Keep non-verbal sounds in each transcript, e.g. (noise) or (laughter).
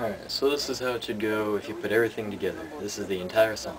Alright, so this is how it should go if you put everything together. This is the entire song.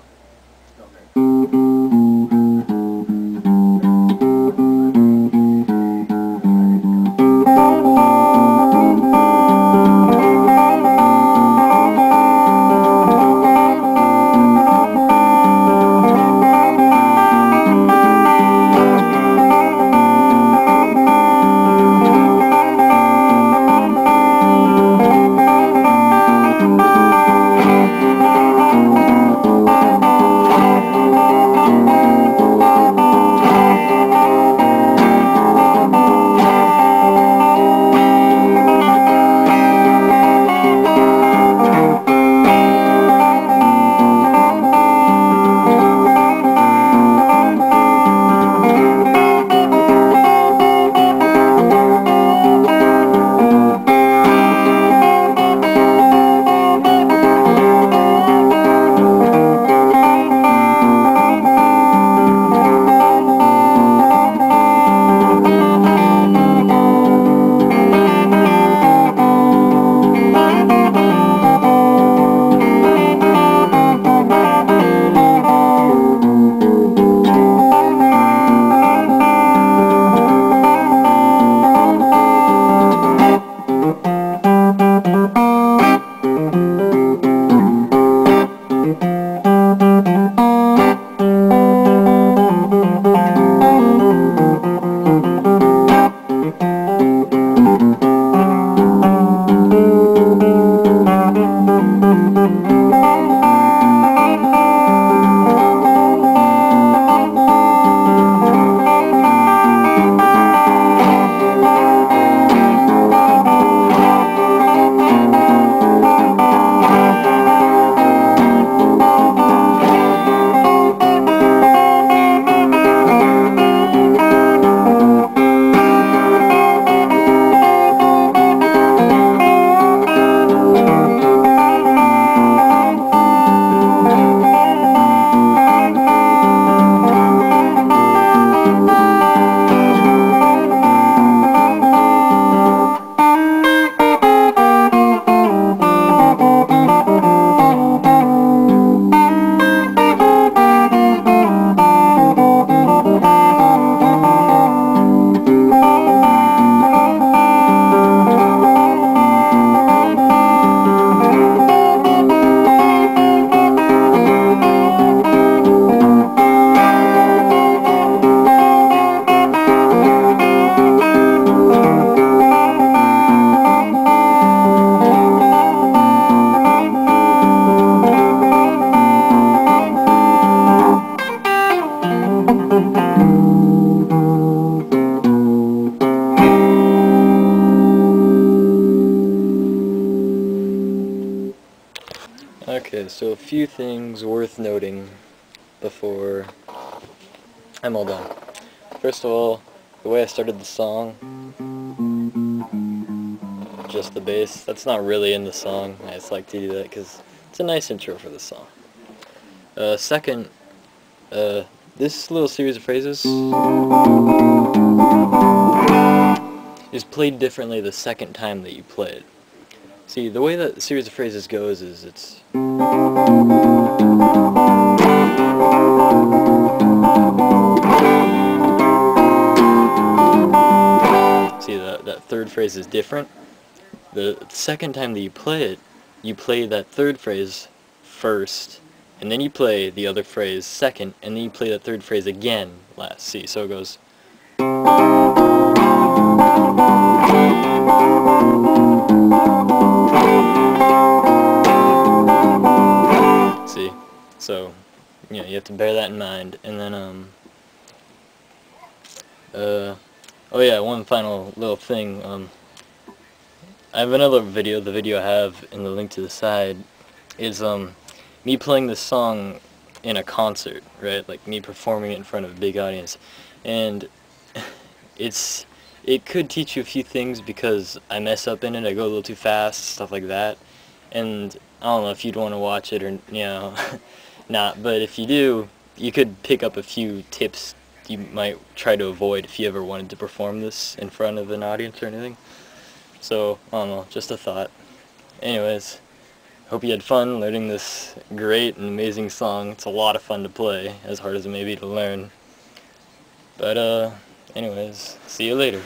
Música Okay, so a few things worth noting before I'm all done. First of all, the way I started the song, just the bass, that's not really in the song. I just like to do that because it's a nice intro for the song. Uh, second, uh, this little series of phrases is played differently the second time that you play it. See, the way that series of phrases goes is it's... See, that, that third phrase is different. The second time that you play it, you play that third phrase first, and then you play the other phrase second, and then you play that third phrase again last. See, so it goes... uh, oh yeah, one final little thing. Um, I have another video. The video I have in the link to the side is um, me playing this song in a concert, right? Like me performing it in front of a big audience, and (laughs) it's it could teach you a few things because I mess up in it. I go a little too fast, stuff like that, and I don't know if you'd want to watch it or, you know, (laughs) not, but if you do, you could pick up a few tips you might try to avoid if you ever wanted to perform this in front of an audience or anything. So, I don't know, just a thought. Anyways, hope you had fun learning this great and amazing song. It's a lot of fun to play, as hard as it may be to learn. But, uh, anyways, see you later.